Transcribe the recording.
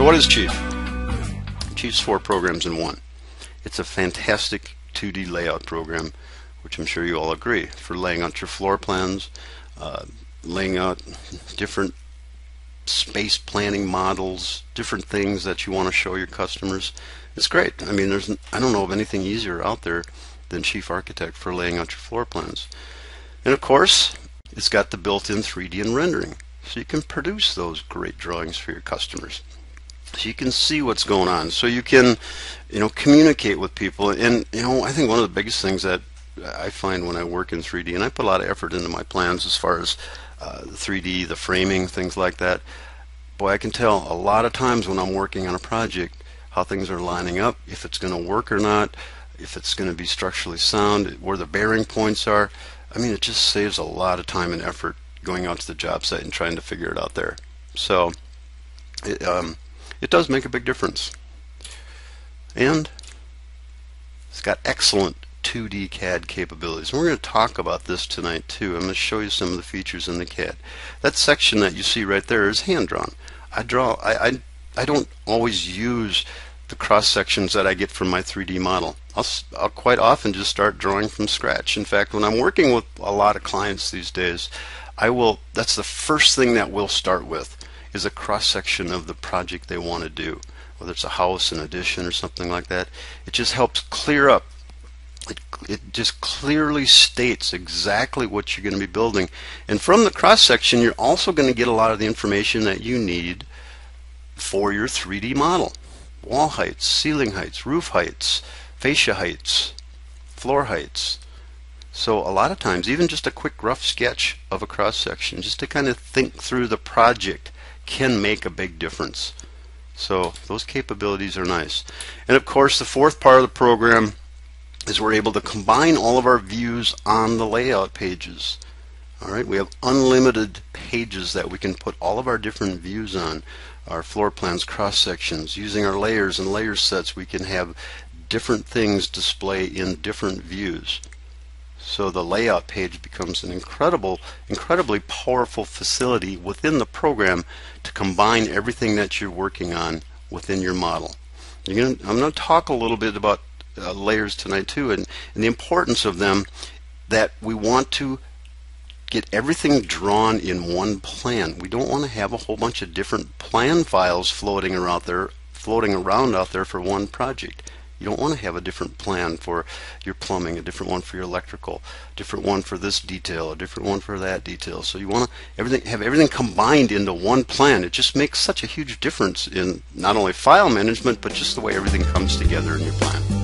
So what is Chief? Chief's four programs in one. It's a fantastic 2D layout program, which I'm sure you all agree, for laying out your floor plans, uh, laying out different space planning models, different things that you want to show your customers. It's great. I mean, there's I don't know of anything easier out there than Chief Architect for laying out your floor plans. And of course, it's got the built-in 3D and rendering, so you can produce those great drawings for your customers. So you can see what's going on. So you can, you know, communicate with people. And you know, I think one of the biggest things that I find when I work in 3D, and I put a lot of effort into my plans as far as uh, the 3D, the framing, things like that. Boy, I can tell a lot of times when I'm working on a project how things are lining up, if it's going to work or not, if it's going to be structurally sound, where the bearing points are. I mean, it just saves a lot of time and effort going out to the job site and trying to figure it out there. So it, um, it does make a big difference. And it's got excellent 2D CAD capabilities. And we're going to talk about this tonight too. I'm going to show you some of the features in the CAD. That section that you see right there is hand drawn. I draw. I, I I don't always use the cross sections that I get from my 3D model. I'll, I'll quite often just start drawing from scratch. In fact, when I'm working with a lot of clients these days, I will. That's the first thing that we'll start with is a cross section of the project they want to do, whether it's a house, an addition, or something like that. It just helps clear up. It, it just clearly states exactly what you're going to be building. And from the cross section, you're also going to get a lot of the information that you need for your 3D model. Wall heights, ceiling heights, roof heights, fascia heights, floor heights. So a lot of times, even just a quick rough sketch of a cross section, just to kind of think through the project, can make a big difference. So those capabilities are nice. And of course, the fourth part of the program is we're able to combine all of our views on the layout pages. All right, we have unlimited pages that we can put all of our different views on our floor plans, cross sections. Using our layers and layer sets, we can have different things display in different views. So the layout page becomes an incredible, incredibly powerful facility within the program to combine everything that you're working on within your model. Gonna, I'm going to talk a little bit about uh, layers tonight too, and, and the importance of them. That we want to get everything drawn in one plan. We don't want to have a whole bunch of different plan files floating around there, floating around out there for one project. You don't want to have a different plan for your plumbing, a different one for your electrical, different one for this detail, a different one for that detail. So you want to everything have everything combined into one plan. It just makes such a huge difference in not only file management but just the way everything comes together in your plan.